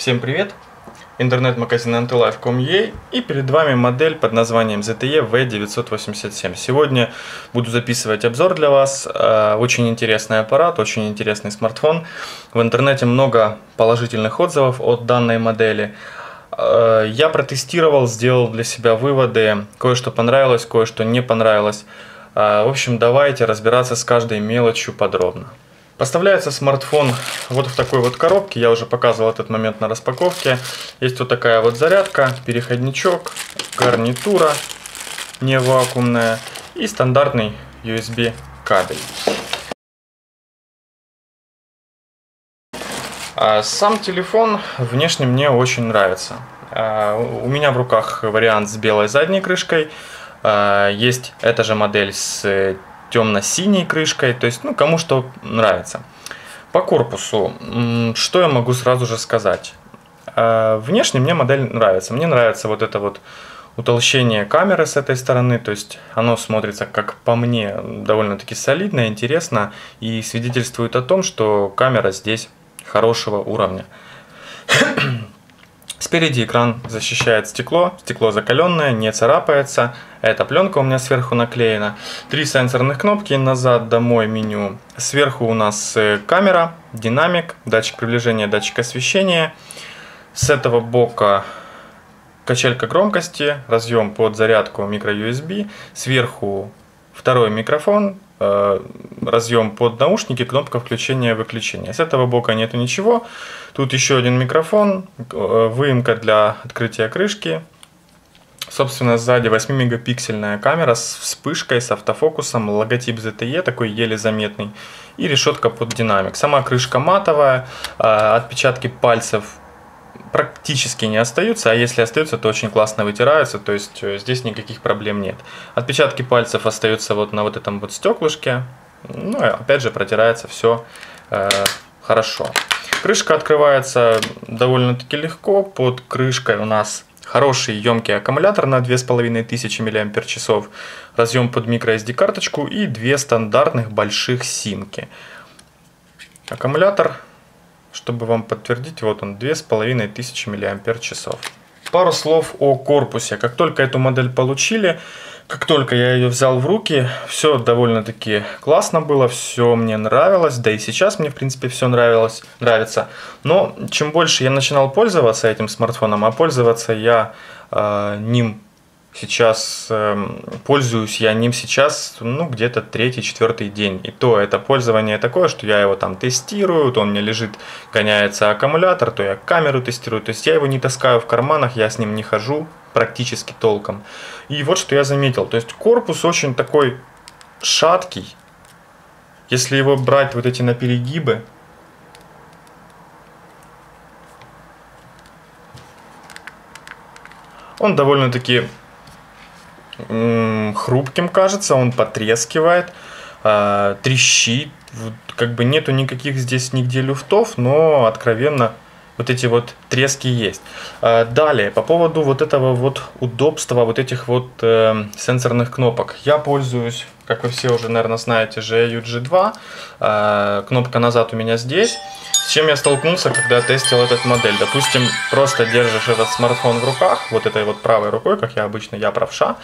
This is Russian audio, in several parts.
Всем привет! Интернет-магазин antilife.com.ua и перед вами модель под названием ZTE V987. Сегодня буду записывать обзор для вас. Э, очень интересный аппарат, очень интересный смартфон. В интернете много положительных отзывов от данной модели. Э, я протестировал, сделал для себя выводы. Кое-что понравилось, кое-что не понравилось. Э, в общем, давайте разбираться с каждой мелочью подробно. Поставляется смартфон вот в такой вот коробке, я уже показывал этот момент на распаковке. Есть вот такая вот зарядка, переходничок, гарнитура не вакуумная и стандартный USB кабель. А сам телефон внешне мне очень нравится. А, у меня в руках вариант с белой задней крышкой. А, есть эта же модель с темно-синей крышкой, то есть, ну, кому что нравится. По корпусу, что я могу сразу же сказать? Э, внешне мне модель нравится. Мне нравится вот это вот утолщение камеры с этой стороны, то есть оно смотрится, как по мне, довольно-таки солидно, интересно и свидетельствует о том, что камера здесь хорошего уровня. Спереди экран защищает стекло, стекло закаленное, не царапается. Эта пленка у меня сверху наклеена. Три сенсорных кнопки, назад, домой, меню. Сверху у нас э, камера, динамик, датчик приближения, датчик освещения. С этого бока качелька громкости, разъем под зарядку micro-USB. Сверху второй микрофон, Э, разъем под наушники, кнопка включения-выключения. С этого бока нету ничего. Тут еще один микрофон, э, выемка для открытия крышки. Собственно, сзади 8-мегапиксельная камера с вспышкой, с автофокусом, логотип ZTE, такой еле заметный, и решетка под динамик. Сама крышка матовая, э, отпечатки пальцев практически не остаются, а если остаются, то очень классно вытираются, то есть э, здесь никаких проблем нет. Отпечатки пальцев остаются вот на вот этом вот стеклышке, ну и опять же протирается все э, хорошо. Крышка открывается довольно-таки легко, под крышкой у нас хороший емкий аккумулятор на 2500 мАч, разъем под microSD карточку и две стандартных больших симки. Аккумулятор чтобы вам подтвердить, вот он, 2500 мАч. Пару слов о корпусе. Как только эту модель получили, как только я ее взял в руки, все довольно-таки классно было, все мне нравилось, да и сейчас мне, в принципе, все нравилось, нравится. Но чем больше я начинал пользоваться этим смартфоном, а пользоваться я э, ним Сейчас э, пользуюсь я ним сейчас, ну, где-то третий-четвертый день. И то это пользование такое, что я его там тестирую, то он мне лежит, гоняется аккумулятор, то я камеру тестирую. То есть я его не таскаю в карманах, я с ним не хожу практически толком. И вот что я заметил. То есть корпус очень такой шаткий. Если его брать вот эти на перегибы, он довольно-таки хрупким кажется, он потрескивает, а, трещит, как бы нету никаких здесь нигде люфтов, но откровенно вот эти вот трески есть. А, далее, по поводу вот этого вот удобства, вот этих вот э, сенсорных кнопок. Я пользуюсь, как вы все уже, наверное, знаете, GUG2. Э, кнопка назад у меня здесь. С чем я столкнулся, когда тестил этот модель? Допустим, просто держишь этот смартфон в руках, вот этой вот правой рукой, как я обычно, я правша,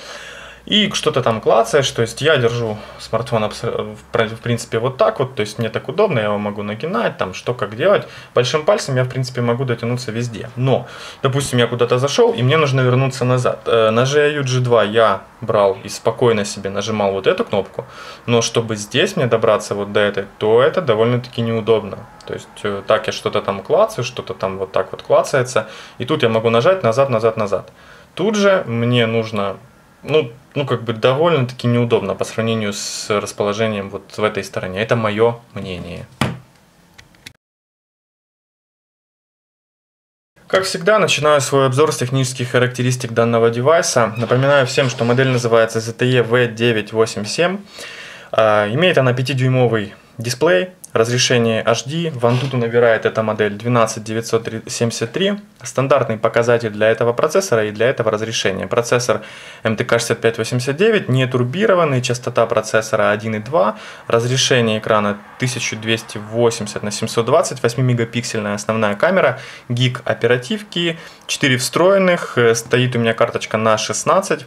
и что-то там клацаешь, то есть я держу смартфон в принципе вот так вот, то есть мне так удобно, я его могу нагинать, там что как делать. Большим пальцем я в принципе могу дотянуться везде. Но, допустим, я куда-то зашел и мне нужно вернуться назад. Э, на GIU G2 я брал и спокойно себе нажимал вот эту кнопку, но чтобы здесь мне добраться вот до этой, то это довольно-таки неудобно. То есть э, так я что-то там клацаю, что-то там вот так вот клацается, и тут я могу нажать назад, назад, назад. Тут же мне нужно ну, ну, как бы довольно-таки неудобно по сравнению с расположением вот в этой стороне. Это мое мнение. Как всегда, начинаю свой обзор с технических характеристик данного девайса. Напоминаю всем, что модель называется ZTE V987. А, имеет она 5-дюймовый дисплей, разрешение HD. В Antutu набирает эта модель 12973. Стандартный показатель для этого процессора и для этого разрешения. Процессор MTK6589, не турбированный, частота процессора 1.2, разрешение экрана 1280 на 720, 8 мегапиксельная основная камера, гиг оперативки, 4 встроенных, э, стоит у меня карточка на 16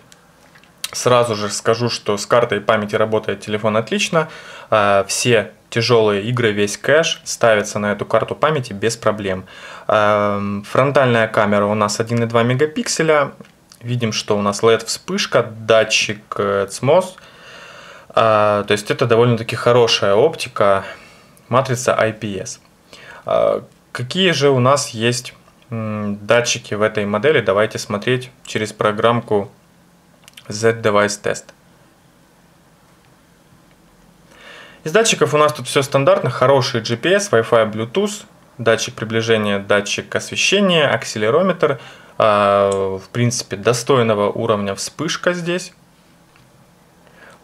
Сразу же скажу, что с картой памяти работает телефон отлично. А, все тяжелые игры, весь кэш ставится на эту карту памяти без проблем. А, фронтальная камера у нас 1,2 мегапикселя. Видим, что у нас LED вспышка, датчик CMOS. Э, а, то есть это довольно-таки хорошая оптика, матрица IPS. Какие же у нас есть датчики в этой модели? Давайте смотреть через программку Z-Device Test. Из датчиков у нас тут все стандартно. Хороший GPS, Wi-Fi, Bluetooth, датчик приближения, датчик освещения, акселерометр. А, в принципе, достойного уровня вспышка здесь.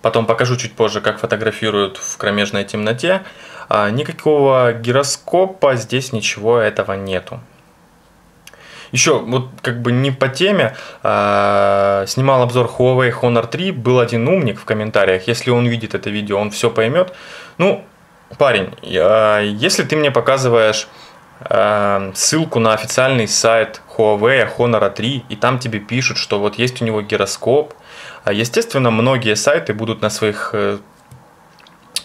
Потом покажу чуть позже, как фотографируют в кромежной темноте. А, никакого гироскопа, здесь ничего этого нету. Еще вот как бы не по теме, а, снимал обзор Huawei Honor 3, был один умник в комментариях, если он видит это видео, он все поймет. Ну, парень, а, если ты мне показываешь а, ссылку на официальный сайт Huawei Honor 3, и там тебе пишут, что вот есть у него гироскоп, а, естественно, многие сайты будут на своих э,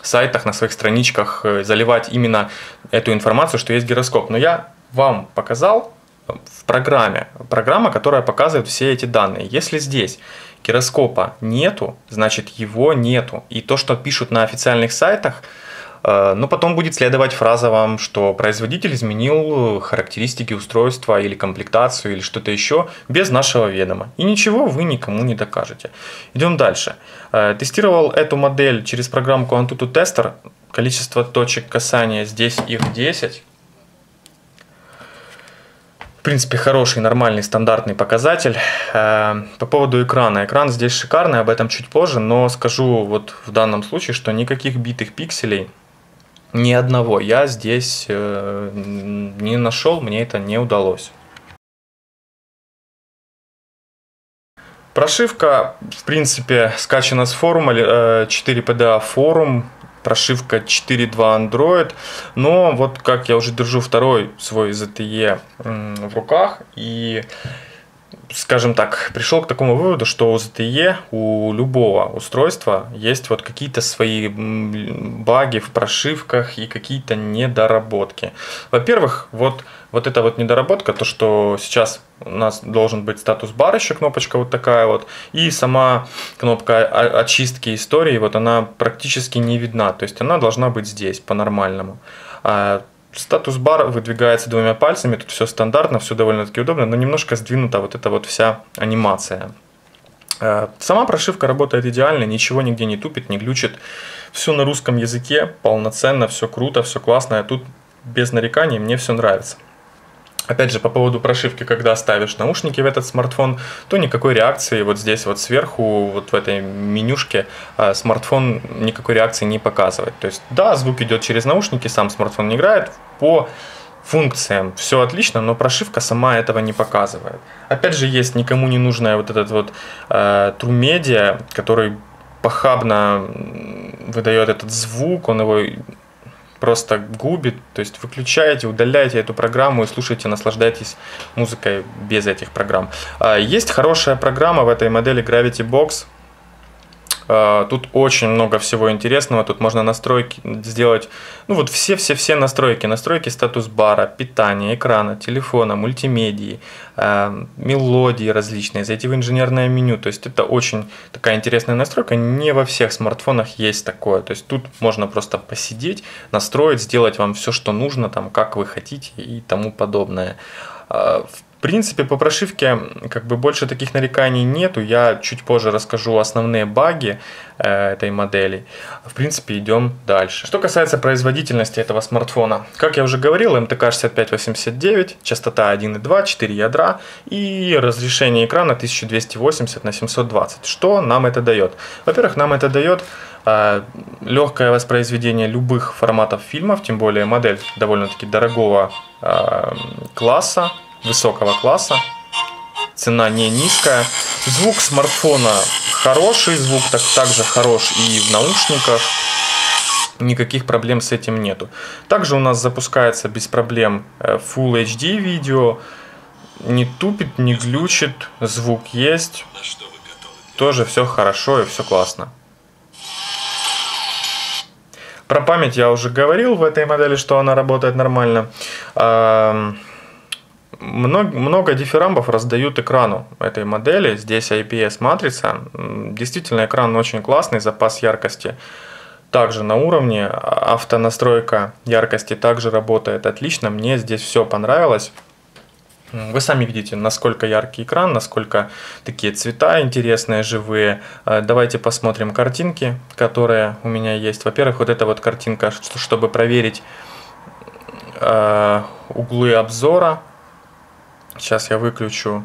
сайтах, на своих страничках э, заливать именно эту информацию, что есть гироскоп. Но я вам показал в программе. Программа, которая показывает все эти данные. Если здесь гироскопа нету, значит его нету. И то, что пишут на официальных сайтах, э, но потом будет следовать фраза вам, что производитель изменил характеристики устройства или комплектацию или что-то еще без нашего ведома. И ничего вы никому не докажете. Идем дальше. Э, тестировал эту модель через программку Antutu Tester. Количество точек касания здесь их 10 в принципе, хороший, нормальный, стандартный показатель. Э, по поводу экрана. Экран здесь шикарный, об этом чуть позже, но скажу вот в данном случае, что никаких битых пикселей, ни одного я здесь э, не нашел, мне это не удалось. Прошивка, в принципе, скачана с форума, 4PDA э, форум, прошивка 4.2 Android, но вот как я уже держу второй свой ZTE в руках и скажем так, пришел к такому выводу, что у ZTE, у любого устройства есть вот какие-то свои баги в прошивках и какие-то недоработки. Во-первых, вот, вот эта вот недоработка, то, что сейчас у нас должен быть статус бар еще кнопочка вот такая вот, и сама кнопка очистки истории, вот она практически не видна, то есть она должна быть здесь по-нормальному. А Статус бар выдвигается двумя пальцами, тут все стандартно, все довольно-таки удобно, но немножко сдвинута вот эта вот вся анимация. Э, сама прошивка работает идеально, ничего нигде не тупит, не глючит. Все на русском языке, полноценно, все круто, все классно. Тут без нареканий, мне все нравится. Опять же, по поводу прошивки, когда ставишь наушники в этот смартфон, то никакой реакции вот здесь вот сверху, вот в этой менюшке, а, смартфон никакой реакции не показывает. То есть, да, звук идет через наушники, сам смартфон не играет, по функциям все отлично, но прошивка сама этого не показывает. Опять же, есть никому не нужная вот этот вот э, True Media, который похабно выдает этот звук, он его просто губит. То есть выключаете, удаляете эту программу и слушайте, наслаждайтесь музыкой без этих программ. А, есть хорошая программа в этой модели Gravity Box. А, тут очень много всего интересного. Тут можно настройки сделать, ну вот все-все-все настройки. Настройки статус-бара, питания, экрана, телефона, мультимедии, э, мелодии различные. Зайти в инженерное меню. То есть это очень такая интересная настройка. Не во всех смартфонах есть такое. То есть тут можно просто посидеть, настроить, сделать вам все, что нужно, там, как вы хотите и тому подобное. А, В принципе, по прошивке как бы больше таких нареканий нету. Я чуть позже расскажу основные баги э, этой модели. В принципе, идем дальше. Что касается производительности этого смартфона. Как я уже говорил, MTK 6589, частота 1.2, 4 ядра и разрешение экрана 1280 на 720. Что нам это дает? Во-первых, нам это дает э, легкое воспроизведение любых форматов фильмов, тем более модель довольно-таки дорогого э, класса, высокого класса. Цена не низкая. Звук смартфона хороший, звук так, также хорош и в наушниках. Никаких проблем с этим нету. Также у нас запускается без проблем э, Full HD видео. Не тупит, не глючит, звук есть. Тоже все хорошо и все классно. Про память я уже говорил в этой модели, что она работает нормально много, много дифирамбов раздают экрану этой модели. Здесь IPS матрица. Действительно, экран очень классный, запас яркости также на уровне. Автонастройка яркости также работает отлично. Мне здесь все понравилось. Вы сами видите, насколько яркий экран, насколько такие цвета интересные, живые. Э, давайте посмотрим картинки, которые у меня есть. Во-первых, вот эта вот картинка, чтобы проверить э, углы обзора Сейчас я выключу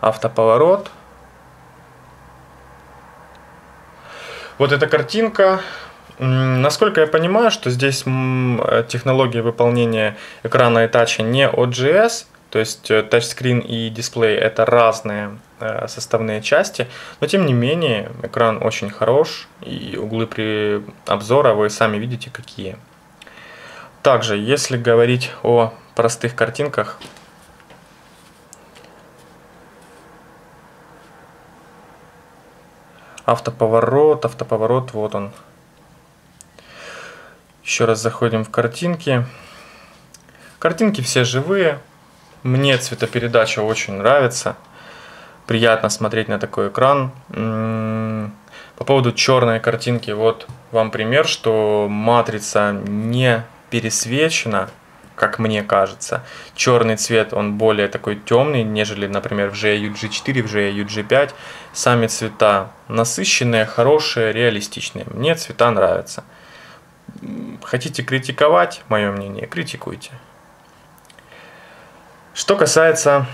автоповорот. Вот эта картинка. Насколько я понимаю, что здесь технология выполнения экрана и тача не OGS, то есть э, тачскрин и дисплей это разные э, составные части, но тем не менее экран очень хорош и углы при обзора вы сами видите какие. Также, если говорить о простых картинках, Автоповорот, автоповорот, вот он. Еще раз заходим в картинки. Картинки все живые. Мне цветопередача очень нравится. Приятно смотреть на такой экран. По поводу черной картинки, вот вам пример, что матрица не пересвечена как мне кажется. Черный цвет, он более такой темный, нежели, например, в GUG4, в GUG5. Сами цвета насыщенные, хорошие, реалистичные. Мне цвета нравятся. Хотите критиковать, мое мнение, критикуйте. Что касается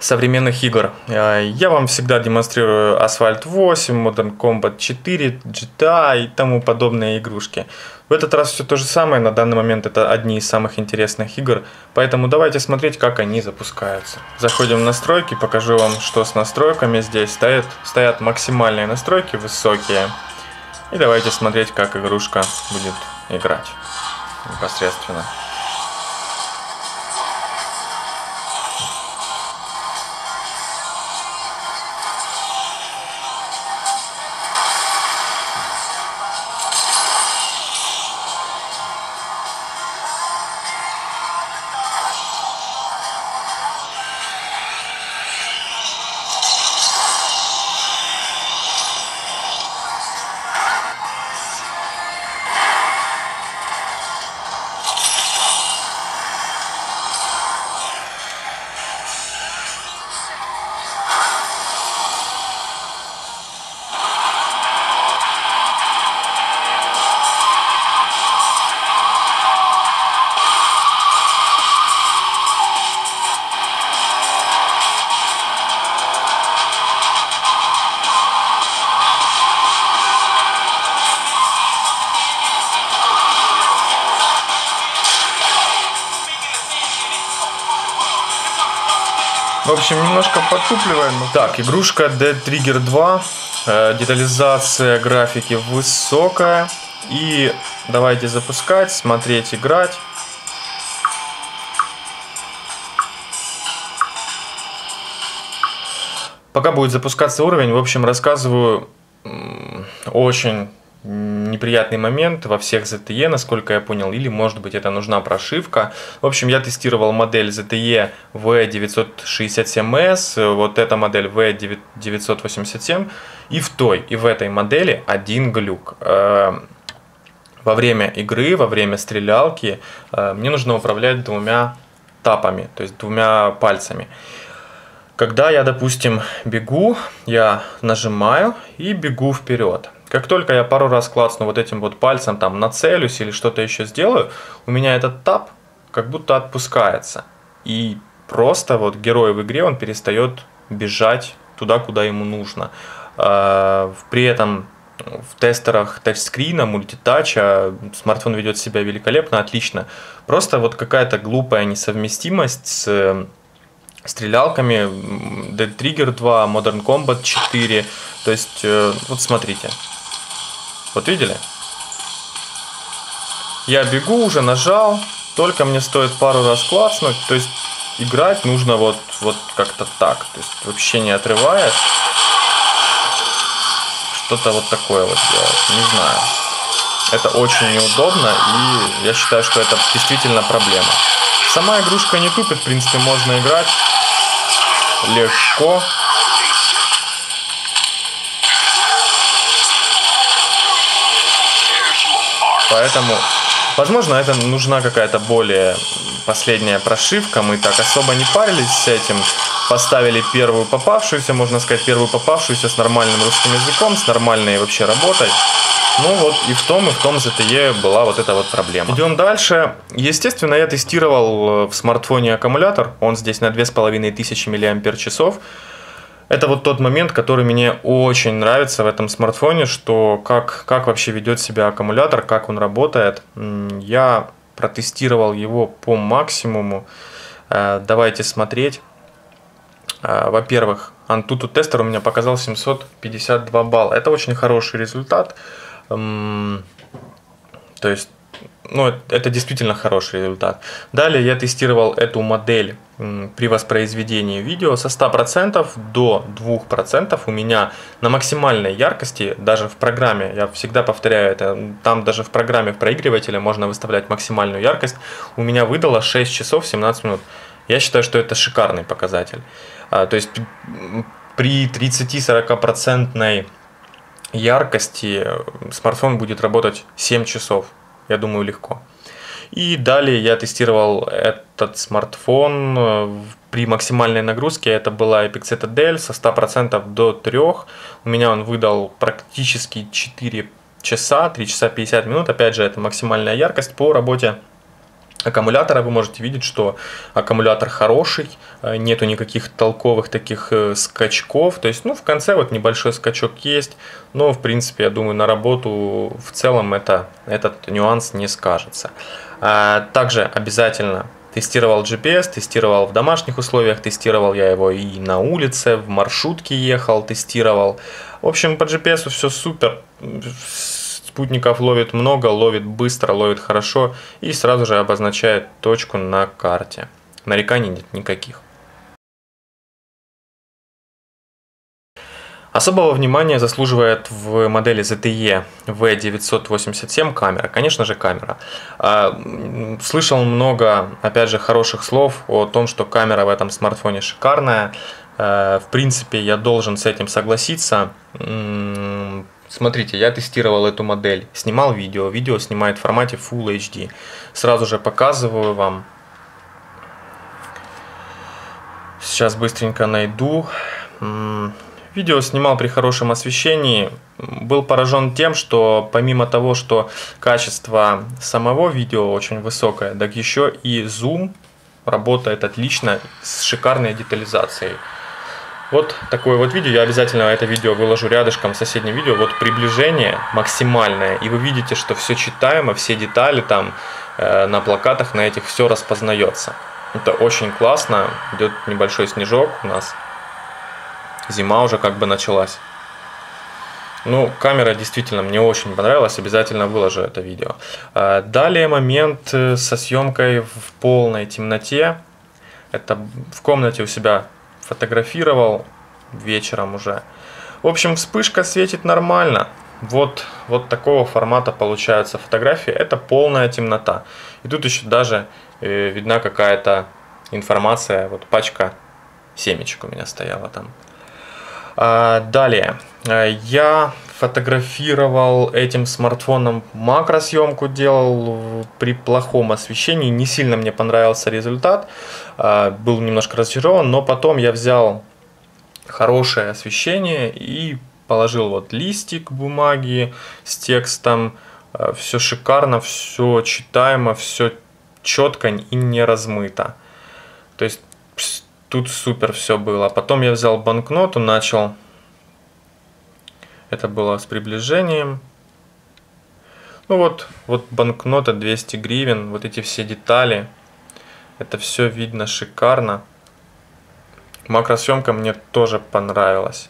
современных игр. Э, я вам всегда демонстрирую Asphalt 8, Modern Combat 4, GTA и тому подобные игрушки. В этот раз все то же самое, на данный момент это одни из самых интересных игр, поэтому давайте смотреть, как они запускаются. Заходим в настройки, покажу вам, что с настройками здесь стоят. Стоят максимальные настройки, высокие. И давайте смотреть, как игрушка будет играть непосредственно. В общем, немножко потупливаем. Так, игрушка Dead Trigger 2. Э, детализация графики высокая. И давайте запускать, смотреть, играть. Пока будет запускаться уровень, в общем, рассказываю очень неприятный момент во всех ZTE, насколько я понял, или может быть это нужна прошивка. В общем, я тестировал модель ZTE V967S, вот эта модель V987, и в той, и в этой модели один глюк. Э, во время игры, во время стрелялки э, мне нужно управлять двумя тапами, то есть двумя пальцами. Когда я, допустим, бегу, я нажимаю и бегу вперед. Как только я пару раз клацну вот этим вот пальцем, там, нацелюсь или что-то еще сделаю, у меня этот тап как будто отпускается. И просто вот герой в игре, он перестает бежать туда, куда ему нужно. А, при этом в тестерах тачскрина, мультитача смартфон ведет себя великолепно, отлично. Просто вот какая-то глупая несовместимость с стрелялками Dead Trigger 2, Modern Combat 4. То есть, э, вот смотрите. Вот видели? Я бегу уже, нажал, только мне стоит пару раз класснуть, то есть играть нужно вот, вот как-то так, то есть вообще не отрываясь. Что-то вот такое вот делать, не знаю. Это очень неудобно и я считаю, что это действительно проблема. Сама игрушка не тупит, в принципе, можно играть легко. Поэтому, возможно, это нужна какая-то более последняя прошивка. Мы так особо не парились с этим. Поставили первую попавшуюся, можно сказать, первую попавшуюся с нормальным русским языком, с нормальной вообще работой. Ну вот и в том, и в том ZTE была вот эта вот проблема. Идем дальше. Естественно, я тестировал в смартфоне аккумулятор. Он здесь на 2500 мАч. Это вот тот момент, который мне очень нравится в этом смартфоне, что как, как вообще ведет себя аккумулятор, как он работает. Я протестировал его по максимуму. Э, давайте смотреть. Э, во-первых, Antutu тестер у меня показал 752 балла. Это очень хороший результат. То есть, ну, это действительно хороший результат. Далее я тестировал эту модель при воспроизведении видео со 100% до 2% у меня на максимальной яркости, даже в программе, я всегда повторяю это, там даже в программе в проигрывателе можно выставлять максимальную яркость, у меня выдало 6 часов 17 минут. Я считаю, что это шикарный показатель. А, то есть при 30-40% яркости смартфон будет работать 7 часов. Я думаю, легко. И далее я тестировал этот смартфон э, при максимальной нагрузке. Это была Epic Citadel со 100% до 3. У меня он выдал практически 4 часа, 3 часа 50 минут. Опять же, это максимальная яркость по работе аккумулятора вы можете видеть, что аккумулятор хороший, э, нету никаких толковых таких э, скачков, то есть, ну, в конце вот небольшой скачок есть, но, в принципе, я думаю, на работу в целом это, этот нюанс не скажется. А, также обязательно тестировал GPS, тестировал в домашних условиях, тестировал я его и на улице, в маршрутке ехал, тестировал. В общем, по GPS все супер, Спутников ловит много, ловит быстро, ловит хорошо и сразу же обозначает точку на карте. Нареканий нет никаких. Особого внимания заслуживает в модели ZTE V987 камера, конечно же камера. А, слышал много, опять же, хороших слов о том, что камера в этом смартфоне шикарная. А, в принципе, я должен с этим согласиться. Смотрите, я тестировал эту модель, снимал видео, видео снимает в формате Full HD. Сразу же показываю вам. Сейчас быстренько найду. Видео снимал при хорошем освещении. Был поражен тем, что помимо того, что качество самого видео очень высокое, так еще и зум работает отлично с шикарной детализацией. Вот такое вот видео, я обязательно это видео выложу рядышком с соседним видео. Вот приближение максимальное, и вы видите, что все читаемо, все детали там э, на плакатах, на этих все распознается. Это очень классно, идет небольшой снежок у нас. Зима уже как бы началась. Ну, камера действительно мне очень понравилась, обязательно выложу это видео. Э, далее момент э, со съемкой в полной темноте. Это в комнате у себя фотографировал вечером уже. В общем, вспышка светит нормально. Вот, вот такого формата получаются фотографии. Это полная темнота. И тут еще даже э, видна какая-то информация. Вот пачка семечек у меня стояла там. А, далее. Э, я фотографировал этим смартфоном макросъемку делал при плохом освещении. Не сильно мне понравился результат. А, был немножко разочарован, но потом я взял хорошее освещение и положил вот листик бумаги с текстом. А, все шикарно, все читаемо, все четко и не размыто. То есть тут супер все было. Потом я взял банкноту, начал это было с приближением. Ну вот, вот банкнота 200 гривен, вот эти все детали. Это все видно шикарно. Макросъемка мне тоже понравилась.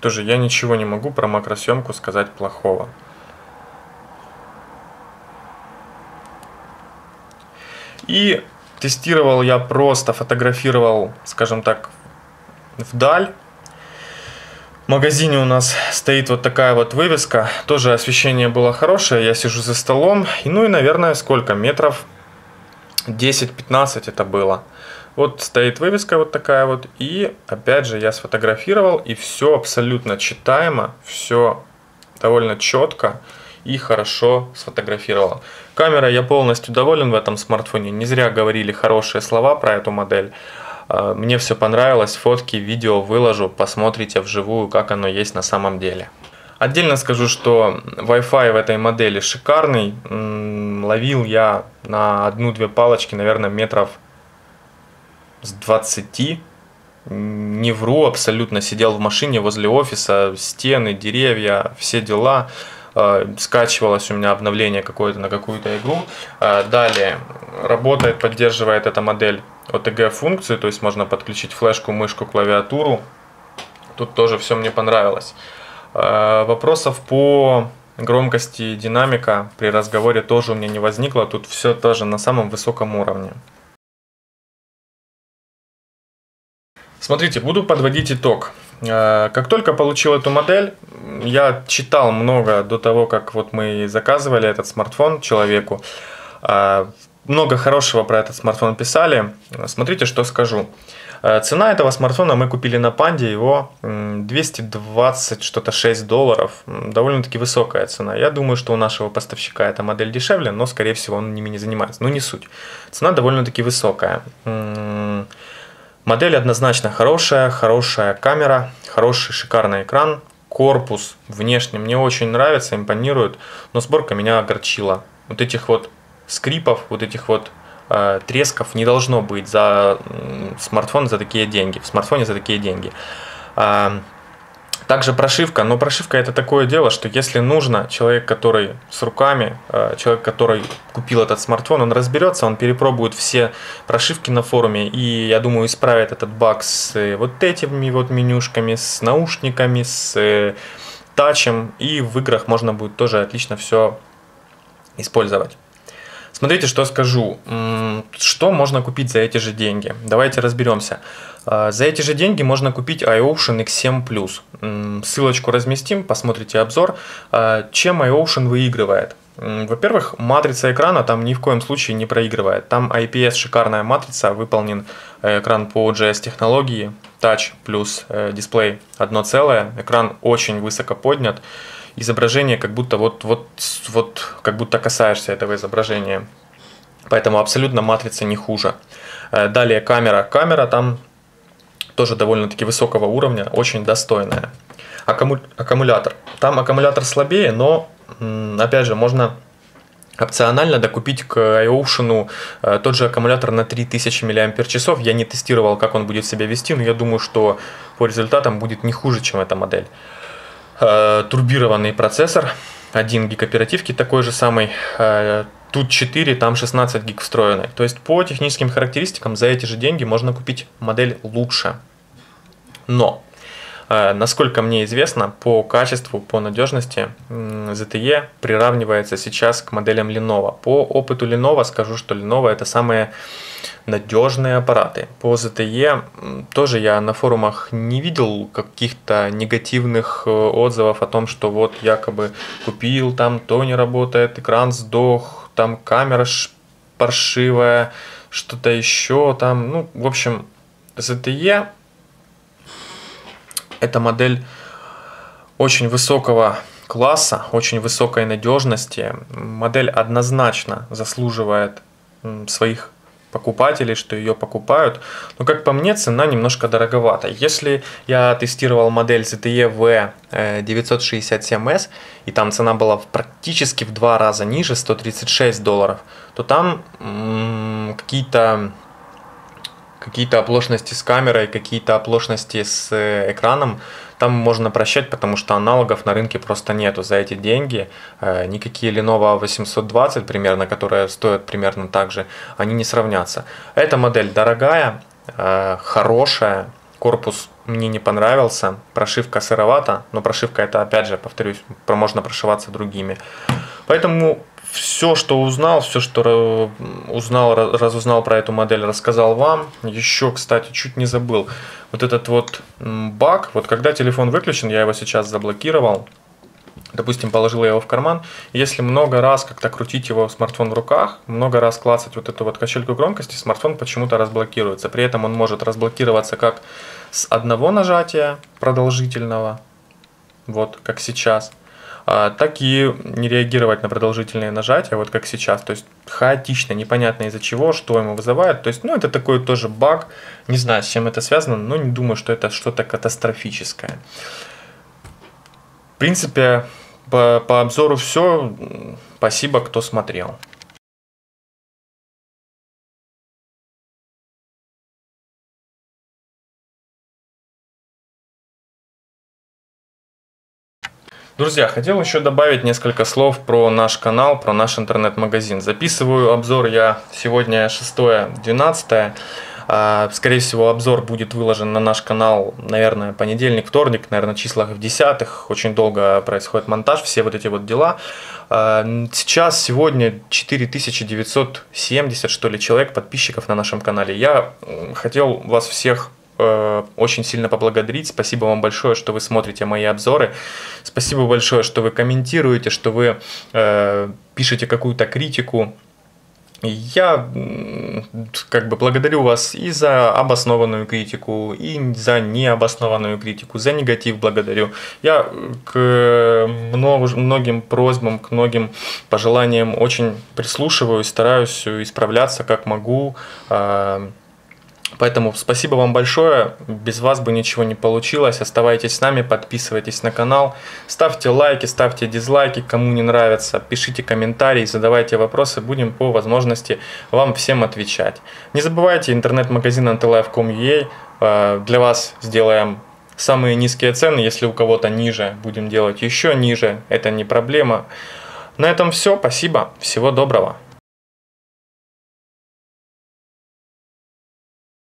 Тоже я ничего не могу про макросъемку сказать плохого. И Тестировал я просто, фотографировал, скажем так, вдаль. В магазине у нас стоит вот такая вот вывеска. Тоже освещение было хорошее. Я сижу за столом. И, ну и, наверное, сколько? Метров 10-15 это было. Вот стоит вывеска вот такая вот. И опять же я сфотографировал. И все абсолютно читаемо. Все довольно четко и хорошо сфотографировала. Камера я полностью доволен в этом смартфоне. Не зря говорили хорошие слова про эту модель. А, мне все понравилось, фотки, видео выложу, посмотрите вживую, как оно есть на самом деле. Отдельно скажу, что Wi-Fi в этой модели шикарный. Ловил я на одну-две палочки, наверное, метров с 20. Не вру, абсолютно сидел в машине возле офиса, стены, деревья, все дела. Э, скачивалось у меня обновление какое-то на какую-то игру. Э, далее работает, поддерживает эта модель OTG функции, то есть можно подключить флешку, мышку, клавиатуру. Тут тоже все мне понравилось. Э, вопросов по громкости динамика при разговоре тоже у меня не возникло. Тут все тоже на самом высоком уровне. Смотрите, буду подводить итог. Как только получил эту модель, я читал много до того, как вот мы заказывали этот смартфон человеку. Э, много хорошего про этот смартфон писали. Смотрите, что скажу. Э, цена этого смартфона мы купили на Панде, его 220 что-то 6 долларов. Довольно-таки высокая цена. Я думаю, что у нашего поставщика эта модель дешевле, но скорее всего он ними не занимается. Но не суть. Цена довольно-таки высокая. Модель однозначно хорошая, хорошая камера, хороший шикарный экран, корпус внешне мне очень нравится, импонирует, но сборка меня огорчила. Вот этих вот скрипов, вот этих вот э, тресков не должно быть за э, смартфон за такие деньги, в смартфоне за такие деньги. Э, также прошивка, но прошивка это такое дело, что если нужно, человек, который с руками, э, человек, который купил этот смартфон, он разберется, он перепробует все прошивки на форуме и, я думаю, исправит этот баг с э, вот этими вот менюшками, с наушниками, с э, тачем, и в играх можно будет тоже отлично все использовать. Смотрите, что скажу. Что можно купить за эти же деньги? Давайте разберемся. А, за эти же деньги можно купить iOcean X7 Plus. Ссылочку разместим, посмотрите обзор. А, чем iOcean выигрывает? Во-первых, матрица экрана там ни в коем случае не проигрывает. Там IPS шикарная матрица, выполнен э, экран по OGS технологии, Touch плюс э, дисплей одно целое. Экран очень высоко поднят изображение как будто вот, вот, вот как будто касаешься этого изображения. Поэтому абсолютно матрица не хуже. Э, далее камера. Камера там тоже довольно-таки высокого уровня, очень достойная. Аккуму... Аккумулятор. Там аккумулятор слабее, но опять же можно опционально докупить к iOcean э, тот же аккумулятор на 3000 мАч. Я не тестировал, как он будет себя вести, но я думаю, что по результатам будет не хуже, чем эта модель. Э, турбированный процессор, 1 гиг оперативки такой же самый, э, тут 4, там 16 гиг встроенный. То есть по техническим характеристикам за эти же деньги можно купить модель лучше. Но, э, насколько мне известно, по качеству, по надежности ZTE приравнивается сейчас к моделям Lenovo. По опыту Lenovo скажу, что Lenovo это самые надежные аппараты. По ZTE тоже я на форумах не видел каких-то негативных э, отзывов о том, что вот якобы купил, там то не работает, экран сдох, там камера паршивая, что-то еще там. Ну, в общем, ZTE Эта модель очень высокого класса, очень высокой надежности. Модель однозначно заслуживает своих покупателей, что ее покупают. Но, как по мне, цена немножко дороговата. Если я тестировал модель ZTE V967S, и там цена была практически в два раза ниже, 136 долларов, то там какие-то какие-то оплошности с камерой, какие-то оплошности с э, экраном, там можно прощать, потому что аналогов на рынке просто нету. За эти деньги э, никакие Lenovo 820 примерно, которые стоят примерно так же, они не сравнятся. Эта модель дорогая, э, хорошая, корпус мне не понравился, прошивка сыровата, но прошивка это, опять же, повторюсь, можно прошиваться другими. Поэтому все, что узнал, все, что узнал, разузнал про эту модель, рассказал вам. Еще, кстати, чуть не забыл. Вот этот вот баг, вот когда телефон выключен, я его сейчас заблокировал, допустим, положил я его в карман, если много раз как-то крутить его смартфон в руках, много раз клацать вот эту вот качельку громкости, смартфон почему-то разблокируется. При этом он может разблокироваться как с одного нажатия продолжительного, вот как сейчас, так и не реагировать на продолжительные нажатия, вот как сейчас. То есть хаотично, непонятно из-за чего, что ему вызывает. То есть, ну, это такой тоже баг. Не знаю, с чем это связано, но не думаю, что это что-то катастрофическое. В принципе, по, по обзору все. Спасибо, кто смотрел. Друзья, хотел еще добавить несколько слов про наш канал, про наш интернет-магазин. Записываю обзор я сегодня 6-12. А, скорее всего, обзор будет выложен на наш канал, наверное, понедельник, вторник, наверное, числах в десятых. Очень долго происходит монтаж, все вот эти вот дела. А, сейчас, сегодня 4970, что ли, человек, подписчиков на нашем канале. Я хотел вас всех Э, очень сильно поблагодарить. Спасибо вам большое, что вы смотрите мои обзоры. Спасибо большое, что вы комментируете, что вы э, пишете какую-то критику. Я как бы благодарю вас и за обоснованную критику, и за необоснованную критику, за негатив благодарю. Я к многим просьбам, к многим пожеланиям очень прислушиваюсь, стараюсь исправляться как могу. Поэтому спасибо вам большое. Без вас бы ничего не получилось. Оставайтесь с нами, подписывайтесь на канал, ставьте лайки, ставьте дизлайки, кому не нравится, пишите комментарии, задавайте вопросы, будем по возможности вам всем отвечать. Не забывайте интернет-магазин antilife.com.ua. Э, для вас сделаем самые низкие цены. Если у кого-то ниже, будем делать еще ниже. Это не проблема. На этом все. Спасибо. Всего доброго.